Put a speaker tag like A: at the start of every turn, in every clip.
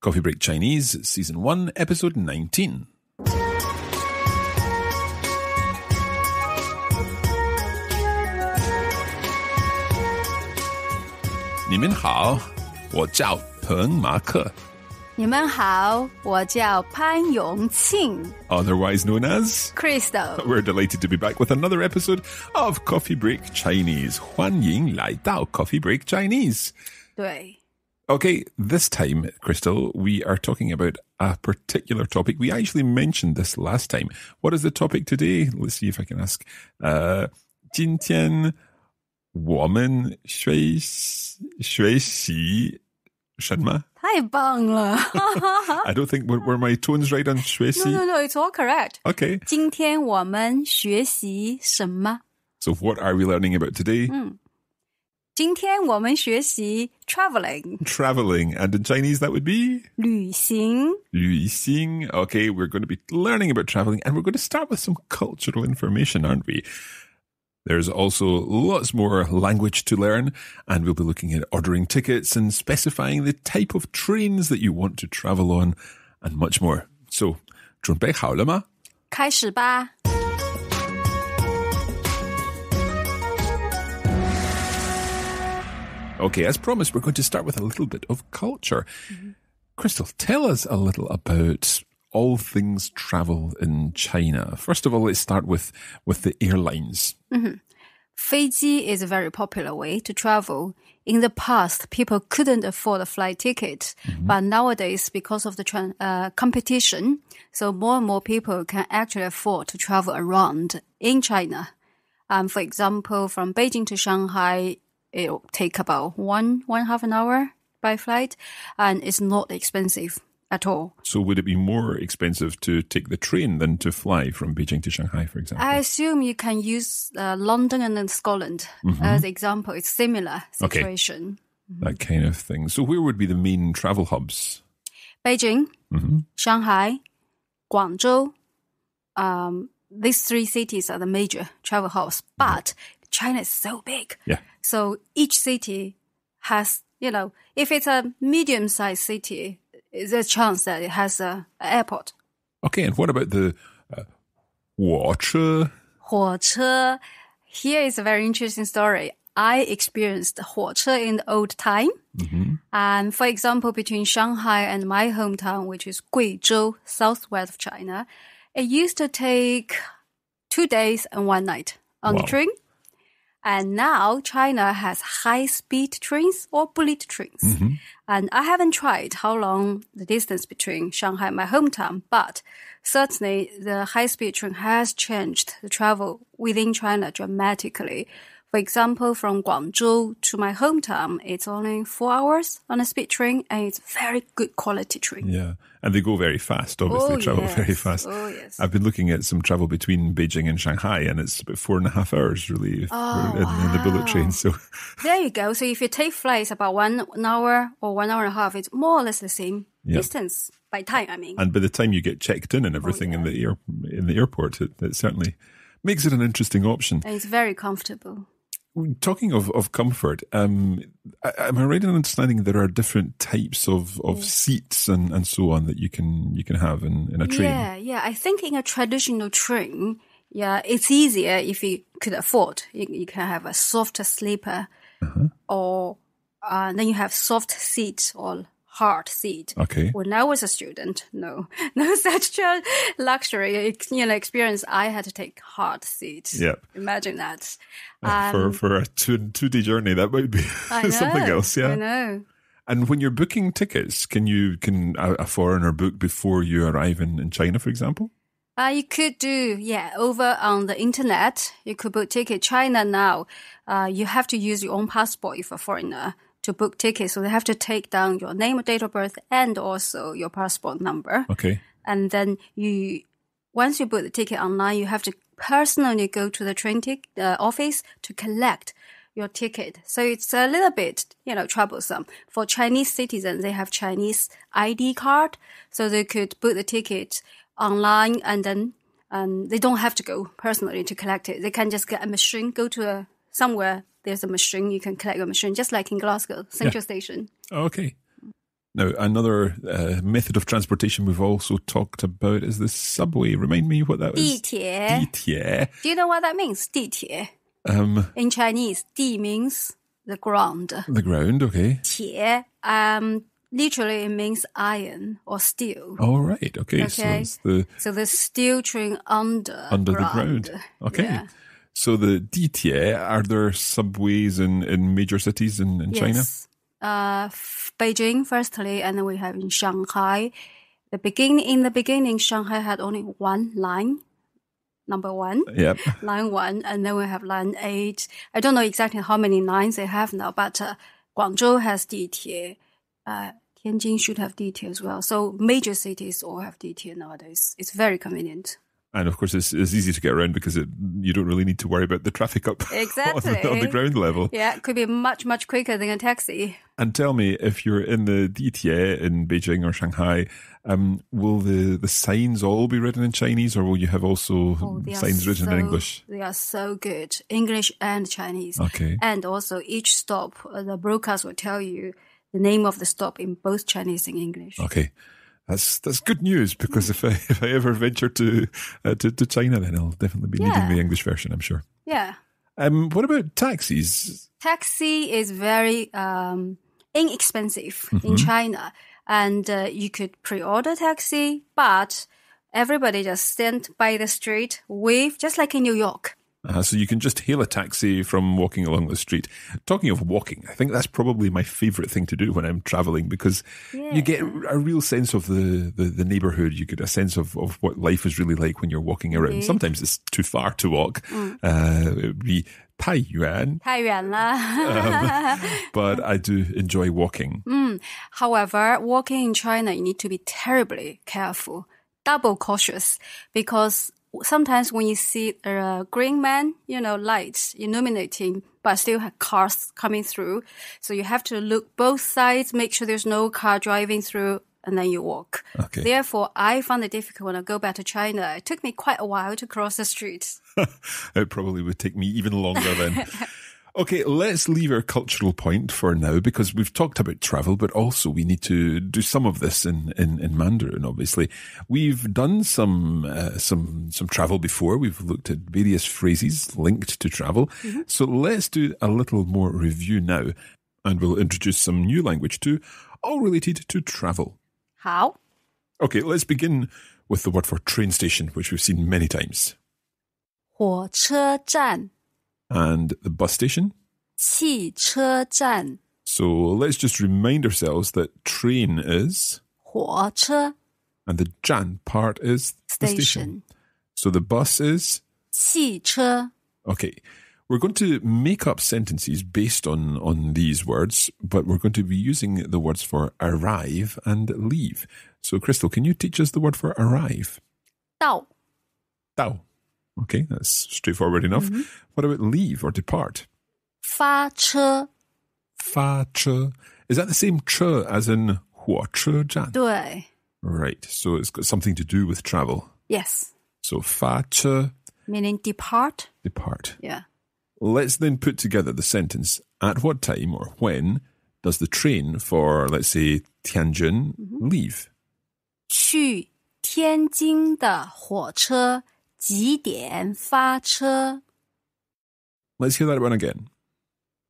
A: Coffee Break Chinese, Season 1, Episode 19.
B: Nimen Ma hao, jiao
A: Otherwise known as
B: Crystal.
A: We're delighted to be back with another episode of Coffee Break Chinese. Huan Ying Lai Dao Coffee Break Chinese.
B: 对。
A: Okay, this time, Crystal, we are talking about a particular topic. We actually mentioned this last time. What is the topic today? Let's see if I can ask. Uh, 今天我们学习学习什么？
B: 太棒了
A: I don't think were, were my tones right on 学习
B: No, no, no, it's all correct.
A: Okay,
B: 今天我们学习什么？
A: so what are we learning about today?
B: 今天我们学习 traveling
A: Traveling, and in Chinese that would be
B: 旅行。
A: 旅行. Okay, we're going to be learning about traveling, and we're going to start with some cultural information, aren't we? There's also lots more language to learn, and we'll be looking at ordering tickets and specifying the type of trains that you want to travel on, and much more. So, 准备好了吗?
B: 开始吧。
A: Okay, as promised, we're going to start with a little bit of culture. Crystal, tell us a little about all things travel in China. First of all, let's start with, with the airlines.
B: 飞机 is a very popular way to travel. In the past, people couldn't afford a flight ticket, but nowadays, because of the tran- uh, competition, so more and more people can actually afford to travel around in China. Um, for example, from Beijing to Shanghai, it'll take about one one half an hour by flight, and it's not expensive at all.
A: So would it be more expensive to take the train than to fly from Beijing to Shanghai, for example?
B: I assume you can use uh, London and then Scotland as example. It's similar situation.
A: Okay.
B: situation.
A: that kind of thing. So where would be the main travel hubs?
B: Beijing, Shanghai, Guangzhou. Um, these three cities are the major travel hubs. But China is so big.
A: Yeah.
B: So each city has, you know, if it's a medium sized city, there's a chance that it has a, a airport.
A: Okay, and what about the uh, 火车?
B: 火车. Here is a very interesting story. I experienced 火车 in the old time. And for example, between Shanghai and my hometown, which is Guizhou, southwest of China, it used to take two days and one night on
A: Wow.
B: the train. And now China has high speed trains or bullet trains. Mm-hmm. And I haven't tried how long the distance between Shanghai and my hometown, but certainly the high speed train has changed the travel within China dramatically. For example, from Guangzhou to my hometown, it's only four hours on a speed train and it's very good quality train.
A: Yeah. And they go very fast, obviously,
B: Oh,
A: travel
B: yes.
A: very fast.
B: Oh, yes.
A: I've been looking at some travel between Beijing and Shanghai, and it's about four and a half hours, really,
B: Oh,
A: in, in the bullet train. So,
B: There you go. So if you take flights about one, hour or one hour and a half, it's more or less the same
A: Yeah.
B: distance by time, I mean.
A: and by the time you get checked in and oh, everything in the air in the airport, it, it certainly makes it an interesting option.
B: and it's very comfortable.
A: Talking of, of comfort, um, I- am I right in understanding there are different types of, of seats and, and so on that you can you can have in, in a train?
B: Yeah, yeah. I think in a traditional train, yeah, it's easier if you could afford. You, you can have a softer sleeper, or uh, then you have soft seats or hard seat.
A: Okay.
B: When I was a student, no, no such luxury you know experience. I had to take hard seat.
A: Yep.
B: Imagine that.
A: for
B: Um,
A: for a two two day journey, that might be something else. Yeah.
B: I know.
A: And when you're booking tickets, can you can a, a foreigner book before you arrive in, in China, for example?
B: Uh, you could do, yeah, over on the internet. You could book ticket. China now, uh, you have to use your own passport if a foreigner to book tickets. So they have to take down your name, date of birth, and also your passport number.
A: Okay.
B: And then you, once you book the ticket online, you have to personally go to the train tic- uh, office to collect your ticket. So it's a little bit, you know, troublesome. For Chinese citizens, they have Chinese ID card, so they could book the ticket online and then um, they don't have to go personally to collect it. They can just get a machine, go to a, somewhere, there's a machine, you can collect your machine, just like in Glasgow Central Station.
A: Okay. Now, another uh, method of transportation we've also talked about is the subway. Remind me what that was.
B: 地铁.
A: 地铁.
B: Do you know what that means? 地铁.
A: Um,
B: In Chinese, 地 means the ground.
A: the ground, okay.
B: 铁 um literally it means iron or steel.
A: All right, okay. So
B: Okay.
A: it's the
B: So the steel train under
A: under the ground. Okay.
B: Yeah.
A: So the ditie, are there subways in, in major cities in, in
B: yes. China? Uh, Beijing, firstly, and then we have in Shanghai. The beginning in the beginning, Shanghai had only one line, number one,
A: yep.
B: line one, and then we have line eight. I don't know exactly how many lines they have now, but uh, Guangzhou has ditie. Uh, Tianjin should have ditie as well. So major cities all have ditie nowadays. It's very convenient.
A: And of course, it's, it's easy to get around because it, you don't really need to worry about the traffic up on, the, on the ground level.
B: Yeah, it could be much, much quicker than a taxi.
A: And tell me, if you're in the ditie in Beijing or Shanghai, um, will the, the signs all be written in Chinese or will you have also
B: Oh,
A: signs written in English?
B: They are so good. English and Chinese.
A: Okay.
B: And also each stop, uh, the broadcast will tell you the name of the stop in both Chinese and English.
A: Okay. That's that's good news because if I if I ever venture to uh, to, to China, then I'll definitely be needing the English version. I'm sure.
B: Yeah.
A: Um, what about taxis?
B: Taxi is very um, inexpensive
A: Mm-hmm.
B: in China. And uh, you could pre-order taxi, but everybody just stand by the street, wave, just like in New York.
A: Uh, so you can just hail a taxi from walking along the street. Talking of walking, I think that's probably my favorite thing to do when I'm traveling because yeah. you get a real sense of the, the, the, neighborhood. You get a sense of, of what life is really like when you're walking around.
B: Mm-hmm.
A: Sometimes it's too far to walk.
B: Mm.
A: Uh, it would be
B: Taiyuan. Taiyuan um,
A: But I do enjoy walking. Mm.
B: However, walking in China, you need to be terribly careful double cautious because sometimes when you see a green man, you know, lights illuminating, but still have cars coming through. So you have to look both sides, make sure there's no car driving through, and then you walk.
A: Okay.
B: Therefore, I found it difficult when I go back to China. It took me quite a while to cross the street.
A: It probably would take me even longer then. Okay, let's leave our cultural point for now because we've talked about travel, but also we need to do some of this in, in, in Mandarin, obviously. We've done some, uh, some, some travel before. We've looked at various phrases linked to travel. So let's do a little more review now and we'll introduce some new language too, all related to travel.
B: 好，
A: Okay, let's begin with the word for train station, which we've seen many times.
B: 火车站，
A: And the bus station.
B: 汽车站，
A: So let's just remind ourselves that train is,
B: 火车
A: and the Jan part is the station.
B: station，
A: So the bus is,
B: 汽车。
A: okay. We're going to make up sentences based on, on these words, but we're going to be using the words for arrive and leave. So Crystal, can you teach us the word for arrive?
B: 到
A: Dao. Okay, that's straightforward enough. What about leave or depart?
B: 发车，
A: Fa che. Is that the same che as in 火车站?
B: 对
A: Right. So it's got something to do with travel.
B: ，yes
A: So fa che
B: meaning depart.
A: depart.
B: Yeah.
A: Let's then put together the sentence. At what time or when does the train for, let's say, Tianjin leave?
B: 去天津的火车 几点发车？
A: Let's hear that one again.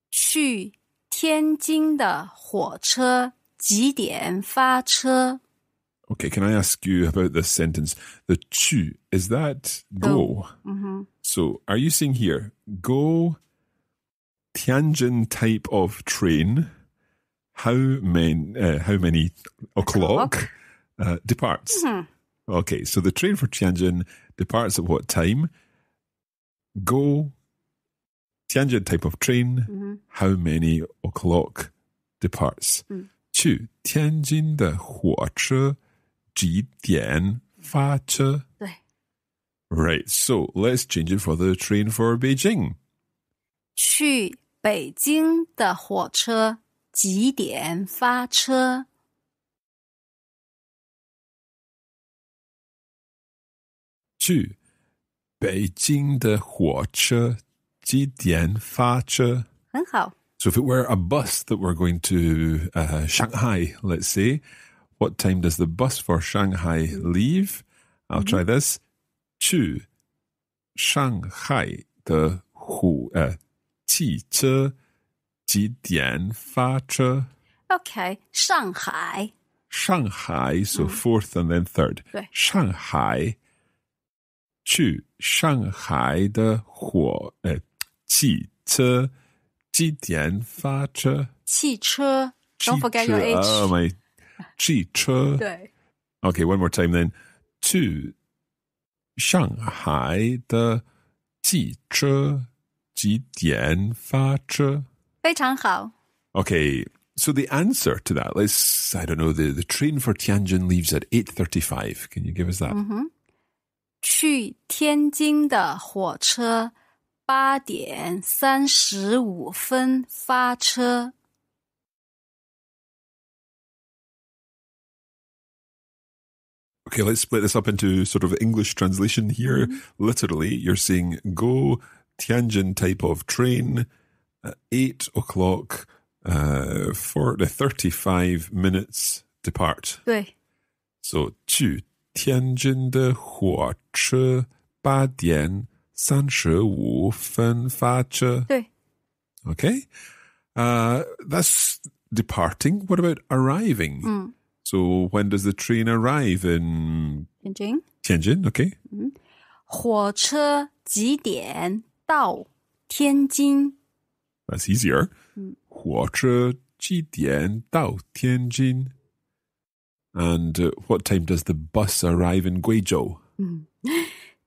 B: 去天津的火车几点发车？
A: Okay, can I ask you about this sentence? The chu, is that go? So are you saying here, go Tianjin type of train, how many, uh, how many o'clock, uh, departs? Okay, so the train for Tianjin departs at what time? Go Tianjin type of train, how many o'clock departs? 去天津的火车几点发车？
B: 对，
A: Right, so let's change it for the train for Beijing.
B: 去北京的火车几点发车？
A: 去北京的火车几点发车？
B: 很好。
A: So if it were a bus that we're going to uh, Shanghai, let's say, what time does the bus for Shanghai leave? I'll try this. 去上海的火呃汽车几点发车？
B: Okay, 上海
A: 上海, so fourth and then third.
B: 对
A: 上海 去上海的火呃汽车几点发车？
B: 汽车 Don't forget your
A: 汽车
B: H.
A: Oh my 汽车。
B: 对
A: Okay, one more time then. 去上海的汽车几点发车？
B: 非常好
A: Okay, so the answer to that, let's, I don't know, the, the train for Tianjin leaves at 8.35. Can you give us that?
B: 去天津的火车八点三十五分发车。
A: Okay, let's split this up into sort of English translation here. Literally, you're saying go Tianjin type of train at 8 o'clock uh, for the 35 minutes depart.
B: 对
A: So, 去 天津的火车八点三十五分发车。
B: 对，
A: Okay. Uh, that's departing. What about arriving? So when does the train arrive in
B: 天津
A: Tianjin? Okay.
B: 火车几点到天津？
A: That's easier. 火车几点到天津? And uh, what time does the bus arrive in Guizhou?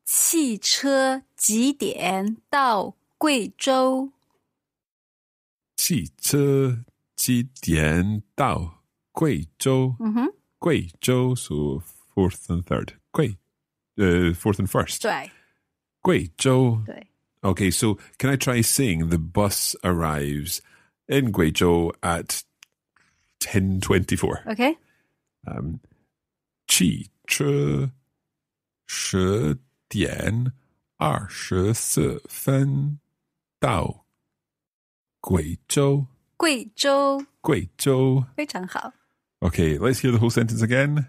B: 汽车几点到贵州？
A: 汽车几点到贵州？
B: 嗯哼，
A: 贵州, so fourth and third. 贵, uh, fourth and first.
B: 对
A: 贵州.
B: 对
A: Okay, so can I try saying the bus arrives in Guizhou at 10.24?
B: ，OK，
A: 汽车十点二十四分到贵州。
B: 贵州
A: 贵州。
B: 非常好。
A: Okay, let's hear the whole sentence again.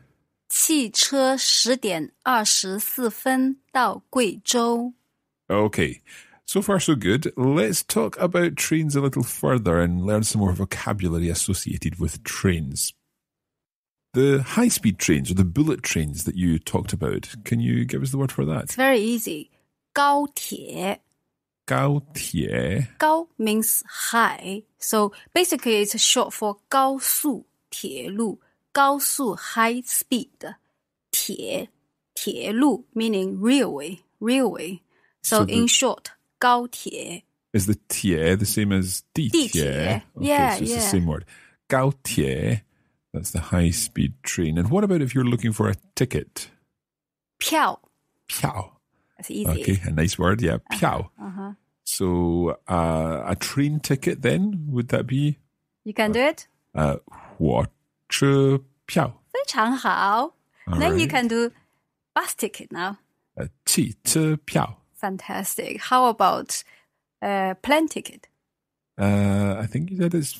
B: 汽车十点二十四分到贵州。
A: Okay, so far so good. Let's talk about trains a little further and learn some more vocabulary associated with trains. The high speed trains or the bullet trains that you talked about, can you give us the word for that?
B: It's very easy. 高铁
A: 高铁.
B: 高 means high, so basically it's short for 高速铁路。高速 high speed 铁铁路 meaning railway railway. So,
A: So the-
B: in short, 高铁
A: Is the tie the same as 地铁?
B: 地铁.
A: Okay,
B: Yeah,
A: so it's the
B: yeah.
A: same word. 高铁, that's the high speed train. And what about if you're looking for a ticket?
B: 票
A: Piao.
B: That's easy.
A: Okay, a nice word, yeah. Piao.
B: Uh-huh.
A: So uh, a train ticket then, would that be
B: You can do it.
A: uh, 火车票?
B: 非常好.
A: All
B: Then you
A: right.
B: can do bus ticket now.
A: Uh, 汽车票.
B: Fantastic. How about uh, plane ticket?
A: Uh, I think you said it's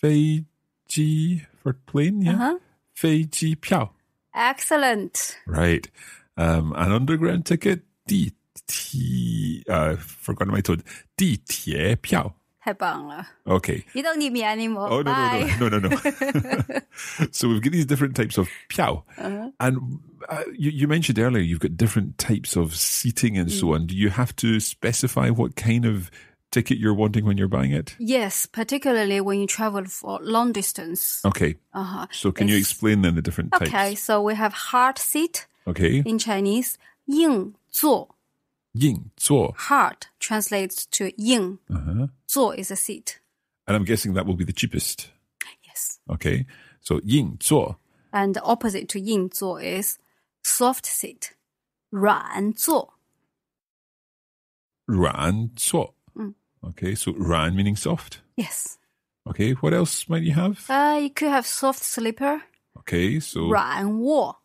A: 飞 机 for plane, yeah?
B: Uh-huh.
A: 飞机票.
B: Excellent.
A: Right. Um, an underground ticket, 地铁, uh, forgot my toad, 地铁票.
B: 太棒了.
A: Okay.
B: You don't need me anymore.
A: Oh, no,
B: Bye.
A: no, no, no, no, no. so we've got these different types of piao. And uh, you, you mentioned earlier you've got different types of seating and so on. Do you have to specify what kind of ticket you're wanting when you're buying it?
B: Yes, particularly when you travel for long distance.
A: Okay.
B: Uh-huh.
A: So can you
B: It's-
A: explain then the different types?
B: Okay, so we have hard seat
A: Okay.
B: in Chinese. 硬座.
A: ying, zuo.
B: Hard translates to 硬.
A: Uh-huh.
B: 座 is a seat.
A: And I'm guessing that will be the cheapest.
B: Yes.
A: Okay. So ying, zuo.
B: And the opposite to 硬座 is soft seat. 软座.
A: Ran, zuo.
B: Mm.
A: Okay. So ran meaning soft.
B: Yes.
A: Okay. What else might you have?
B: Uh, you could have soft sleeper.
A: Okay. So
B: 软卧.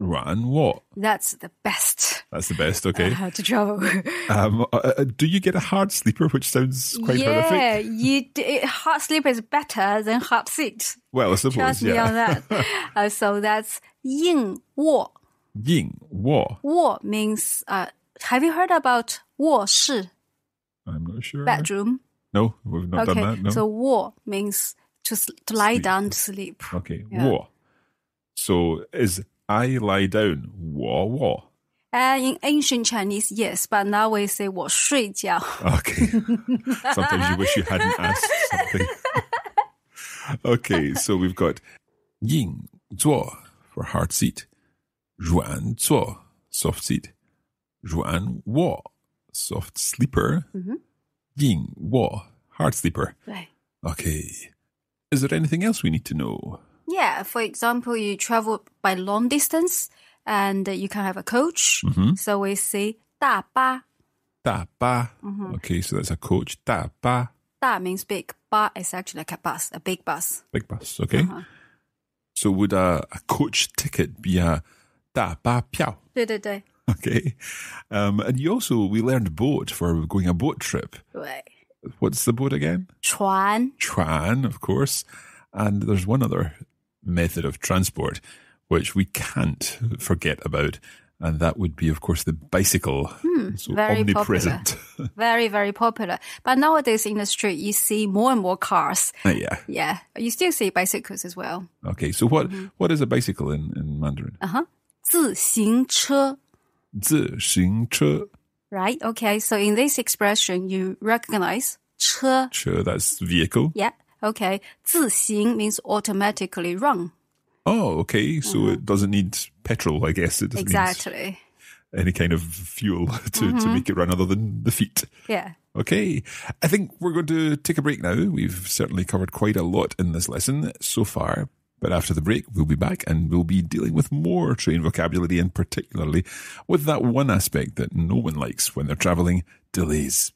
A: 软卧.
B: That's the best
A: That's the best. Okay.
B: uh, to travel.
A: Um, uh, uh, do you get a hard sleeper, which sounds quite
B: yeah,
A: horrific?
B: you d- hard sleep is better than hard sit.
A: Well, I suppose,
B: Trust me on
A: yeah.
B: that. uh, so that's 硬卧.
A: 硬卧.
B: War means, uh, have you heard about 卧室,
A: I'm not sure.
B: bedroom?
A: No, we've not
B: okay,
A: done that. No.
B: so 卧 means to, s- to lie
A: Sleep.
B: down to sleep.
A: okay,
B: Yeah.
A: war. So is I lie down, war, war.
B: Uh, in ancient Chinese, yes, but now we say 我睡觉.
A: Okay. Sometimes you wish you hadn't asked something. okay, so we've got yin zuo for hard seat, ruan zuo soft seat, ruan wo soft sleeper, Ying Wo hard sleeper.
B: Right.
A: Okay. Is there anything else we need to know?
B: Yeah, for example, you travel by long distance and you can have a coach. Mm -hmm. So we say 大巴.
A: 大巴. Mm -hmm. Okay, so that's a coach. 大巴.
B: Da means big. Ba is actually like a bus, a big bus.
A: Big bus, okay. Uh -huh. So would a, a coach ticket be a 大巴票?
B: 对对对。
A: Okay. Um, and you also, we learned boat for going a boat trip.
B: 对.
A: What's the boat again?
B: 船.
A: Tran, of course. And there's one other method of transport which we can't forget about. And that would be, of course, the bicycle. so
B: very
A: omnipresent.
B: Very, very popular. But nowadays in the street, you see more and more cars.
A: Uh, yeah.
B: Yeah. You still see bicycles as well.
A: Okay. So what, what is a bicycle in, in Mandarin?
B: Uh-huh. 自行车.
A: 自行车.
B: Right? Okay. So in this expression, you recognize 车.
A: Sure, that's vehicle.
B: Yeah. Okay. 自行 means automatically run.
A: Oh, okay. So it doesn't need petrol, I guess. It doesn't
B: Exactly.
A: need any kind of fuel to, to make it run other than the feet.
B: Yeah.
A: Okay. I think we're going to take a break now. We've certainly covered quite a lot in this lesson so far. But after the break, we'll be back and we'll be dealing with more train vocabulary and particularly with that one aspect that no one likes when they're traveling delays.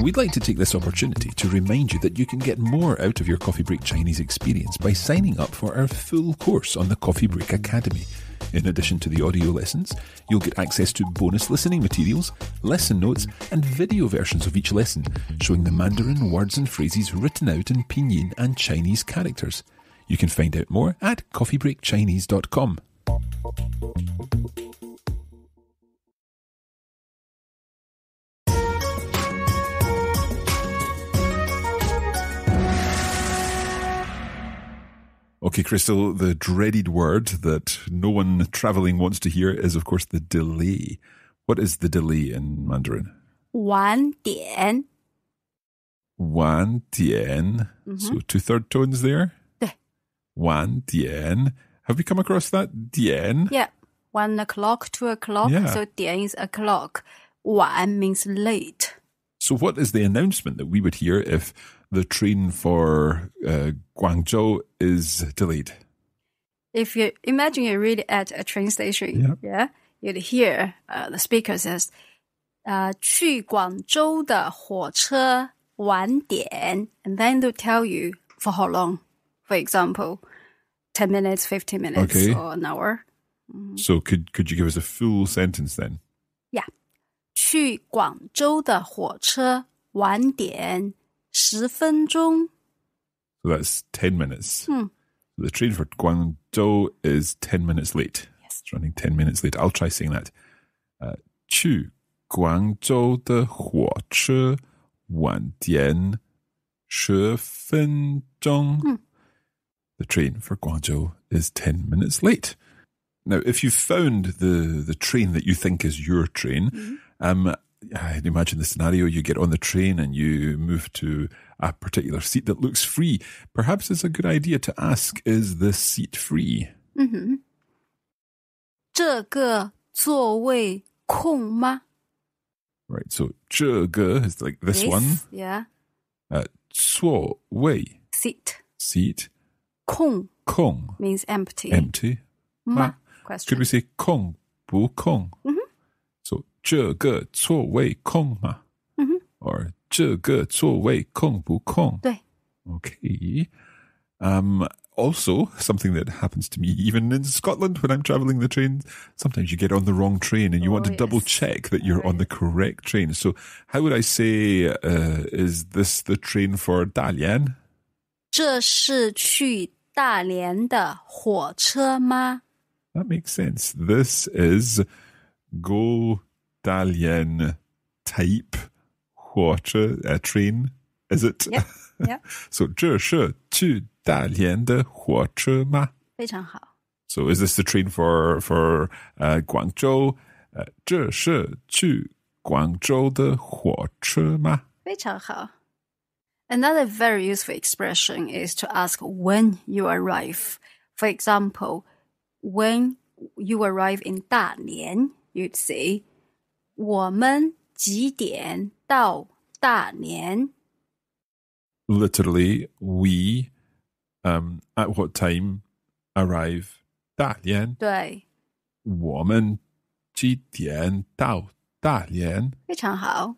A: We'd like to take this opportunity to remind you that you can get more out of your Coffee Break Chinese experience by signing up for our full course on the Coffee Break Academy. In addition to the audio lessons, you'll get access to bonus listening materials, lesson notes, and video versions of each lesson, showing the Mandarin words and phrases written out in Pinyin and Chinese characters. You can find out more at coffeebreakchinese.com. Okay, Crystal, the dreaded word that no one traveling wants to hear is, of course, the delay. What is the delay in Mandarin?
B: Wan dian.
A: Wan dian. So mm-hmm. two third tones there. Wan dian. Have we come across that? Dian?
B: Yeah. One o'clock, two o'clock.
A: Yeah.
B: So dian is o'clock. Wan means late.
A: So what is the announcement that we would hear if the train for uh, Guangzhou is delayed?
B: If you imagine you're really at a train station, yeah, you'd hear uh, the speaker says, 呃，去广州的火车晚点, and then they'll tell you for how long. For example, 10 minutes, 15 minutes,
A: Okay.
B: or an hour.
A: So, could could you give us a full sentence then?
B: Yeah. 去广州的火车晚点 十分钟。
A: So that's 10 minutes. The train for Guangzhou is 10 minutes late.
B: Yes.
A: It's running 10 minutes late. I'll try saying that. Uh, 去广州的火车晚点十分钟. The train for Guangzhou is 10 minutes late. Now, if you've found the, the train that you think is your train, um, I'd imagine the scenario you get on the train and you move to a particular seat that looks free. Perhaps it's a good idea to ask, is this seat free?
B: 这个座位空吗
A: Right, so 这个 is like this one.
B: Yeah.
A: Uh, 座位
B: Seat.
A: seat,
B: 空
A: kong
B: means empty.
A: empty.
B: 吗
A: Could
B: question.
A: we say 空不空? So 这个座位空吗? or 这个座位空不空?
B: 对
A: Okay. Um, also, something that happens to me even in Scotland when I'm traveling the train, sometimes you get on the wrong train and you want
B: Oh,
A: to double
B: yes.
A: check that you're on the correct train. So, how would I say, uh, is this the train for Dalian?
B: 这是去大连的火车吗？
A: That makes sense. This is Go Dalian type 火车, uh, train, is it?
B: Yep, yep.
A: so, 这是去大连的火车吗?
B: 非常好。
A: So is this the train for for uh, Guangzhou? Uh, 这是去广州的火车吗?
B: 非常好。Another very useful expression is to ask when you arrive. For example, when you arrive in 大连, you'd say, 我们几点到大连?
A: Literally, we um, at what time arrive 大连?
B: 对，
A: 我们几点到大连?
B: 非常好。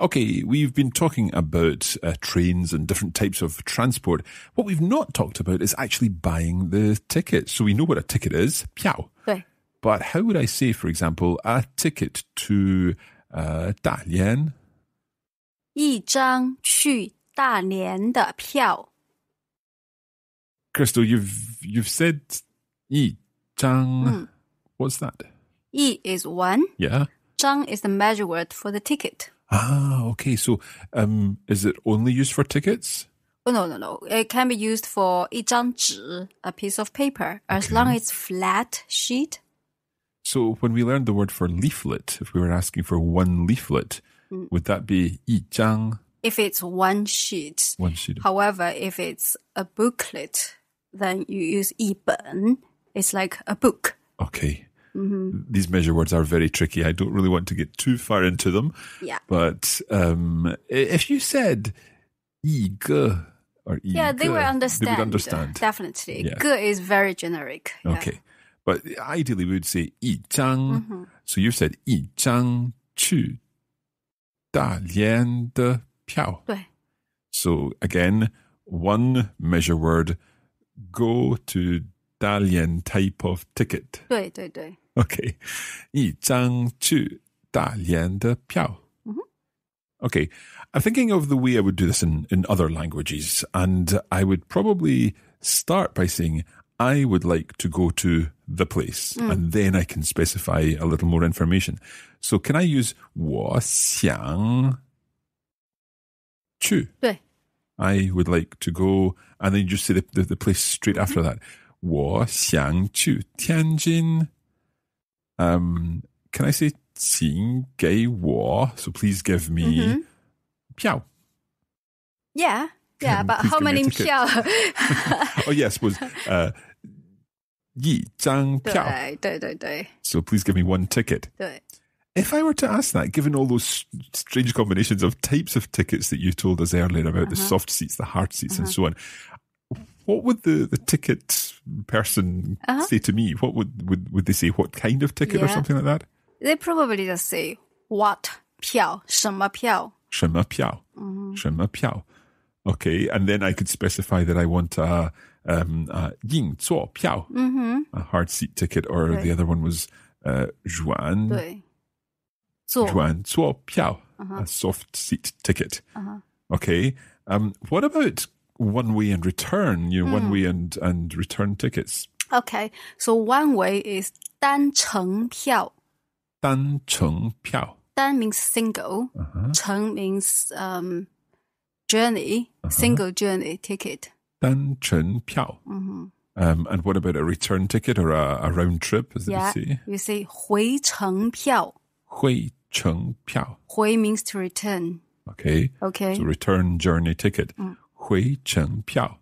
A: Okay, we've been talking about uh, trains and different types of transport. What we've not talked about is actually buying the ticket. So we know what a ticket is, 票.
B: 对，
A: But how would I say, for example, a ticket to uh, 大连?
B: 一张去大连的票。
A: Crystal, you've you've said 一张. What's that?
B: 一 is one.
A: Yeah.
B: 张 is the measure word for the ticket.
A: Ah, okay. So, um, is it only used for tickets?
B: Oh, no, no, no. It can be used for 一张纸, a piece of paper, as long as it's flat sheet.
A: So, when we learned the word for leaflet, if we were asking for one leaflet, would that be 一张
B: If it's one sheet.
A: one sheet? of-
B: However, if it's a booklet, then you use 一本. It's like a book.
A: Okay. Mm-hmm. These measure words are very tricky. I don't really want to get too far into them.
B: Yeah.
A: But um, if you said "ig" or "ig,"
B: yeah, they would understand.
A: They would understand
B: definitely.
A: Yeah.
B: Is very generic.
A: Okay, but ideally we would say "yi. Mm-hmm. So you said "yi chu da lian de
B: piao."
A: So again, one measure word go to Dalian type of ticket. okay I'm thinking of the way I would do this in, in other languages, and I would probably start by saying, I would like to go to the place, mm. and then I can specify a little more information. So, can I use 我想去? I would like to go, and then you just say the, the, the place straight mm after mm-hmm. that. 我想去天津. Um, can I say 请给我? So please give me 票.
B: Yeah. Yeah,
A: Can
B: but
A: please
B: how
A: give me a
B: many
A: ticket?
B: 票？
A: Oh yes, was uh, 一张票.
B: 对，对，对，对，
A: So please give me one ticket.
B: 对。
A: If I were to ask that, given all those strange combinations of types of tickets that you told us earlier about the soft seats, the hard seats, and so on, what would the, the ticket person say to me? What would, would would they say? What kind of ticket or
B: Yeah.
A: something like that?
B: They probably just say what 票，什么票？
A: 什么票?什么票? Okay, and then I could specify that I want a um a 硬座票, a hard seat ticket, or
B: Right.
A: the other one was uh 软
B: 对，坐。
A: 软座票, a soft seat ticket. Okay. Um, what about one way and return? You know, one way and and return tickets.
B: Okay, so one way is 单程票。
A: 单程票.
B: 单 means single. 程 means um journey, single journey ticket.
A: 单程票. Um, and what about a return ticket or a, a round trip, as
B: Yeah,
A: they say?
B: you say 回程票.
A: 回程票.
B: 回 means to return.
A: Okay.
B: Okay.
A: So return journey ticket. 回程票.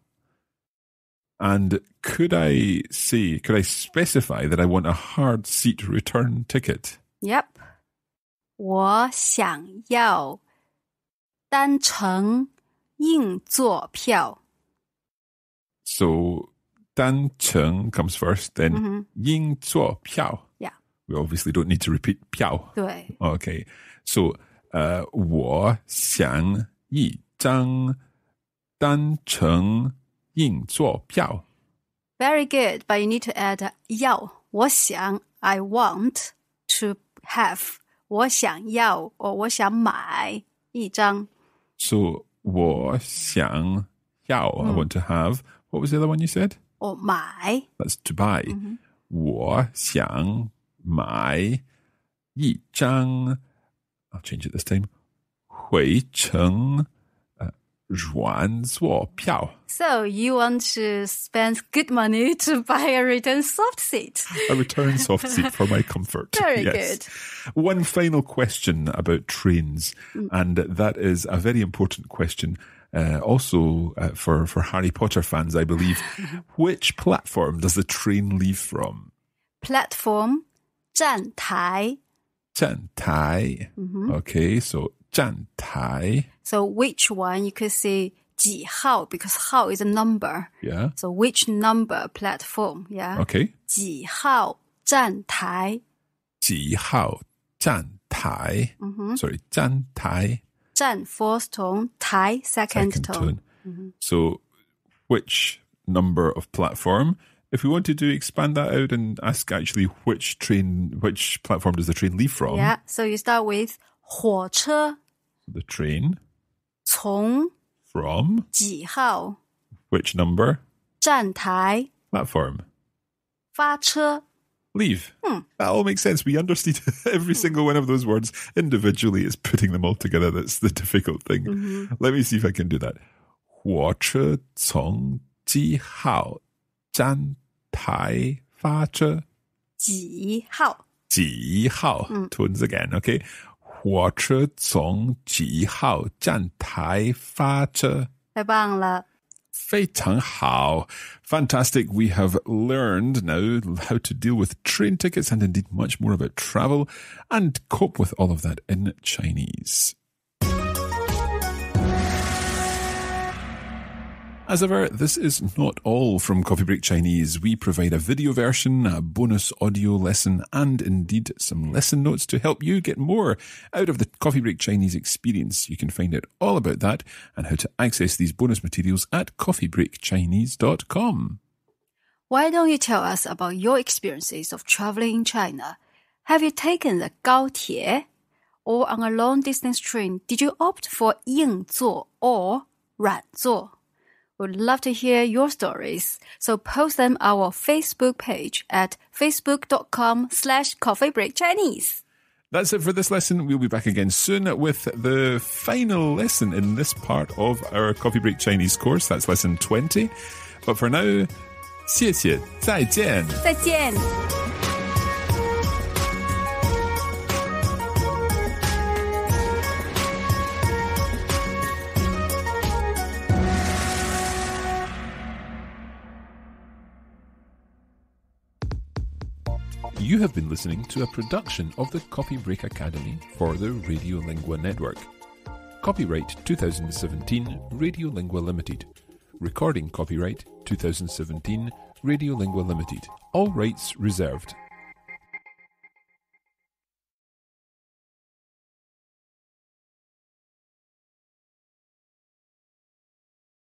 A: And could I say, could I specify that I want a hard seat return ticket?
B: Yep. 我想要单程硬座票。
A: So 单程 comes first, then 应座票.
B: Yeah.
A: We obviously don't need to repeat 票.
B: 对
A: Okay. So, uh, 我想一张 单程硬座票.
B: Very good, but you need to add 要。我想 I want to have 我想要 or 我想买一张
A: So, 我想要, I want to have. What was the other one you said?
B: or 买
A: That's to buy. 我想买一张 I'll change it this time. 回程呃软座票.
B: So you want to spend good money to buy a return soft seat.
A: A return soft seat for my comfort.
B: Very
A: yes. One final question about trains, and that is a very important question. Uh, also, uh, for for Harry Potter fans, I believe, which platform does the train leave from?
B: Platform 站台
A: Jantai. Okay, so Jantai.
B: So which one you could say 几号 because 号 is a number.
A: Yeah.
B: So which number platform? Yeah.
A: Okay.
B: 几号站台
A: 几号站台? Sorry, 站台.
B: 站 fourth tone, 台 second,
A: second
B: tone.
A: tone. So, which number of platform? If we wanted to expand that out and ask actually which train, which platform does the train leave from?
B: Yeah. So you start with 火车
A: The train
B: 从
A: from
B: 几号
A: which number
B: 站台
A: platform?
B: 发车
A: Leave. That all makes sense. We understood every single one of those words individually. It's putting them all together that's the difficult thing. Let me see if I can do that. 火车从几号站台发车？
B: 几号
A: 几号 tones again, okay? 火车从几号站台发车？
B: 太棒了。
A: 非常好. Fantastic. We have learned now how to deal with train tickets and indeed much more about travel and cope with all of that in Chinese. As ever, this is not all from Coffee Break Chinese. We provide a video version, a bonus audio lesson, and indeed some lesson notes to help you get more out of the Coffee Break Chinese experience. You can find out all about that and how to access these bonus materials at coffeebreakchinese.com.
B: Why don't you tell us about your experiences of traveling in China? Have you taken the 高铁 or on a long distance train? Did you opt for 硬座 or 软座? We'd love to hear your stories, so post them our Facebook page at facebook.com slash coffeebreakchinese.
A: That's it for this lesson. We'll be back again soon with the final lesson in this part of our Coffee Break Chinese course. That's lesson 20. But for now, 谢谢,再见.
B: 再见!
A: You have been listening to a production of the Coffee Break Academy for the Radiolingua Network. Copyright 2017 Radiolingua Limited. Recording copyright 2017 Radiolingua Limited. All rights reserved.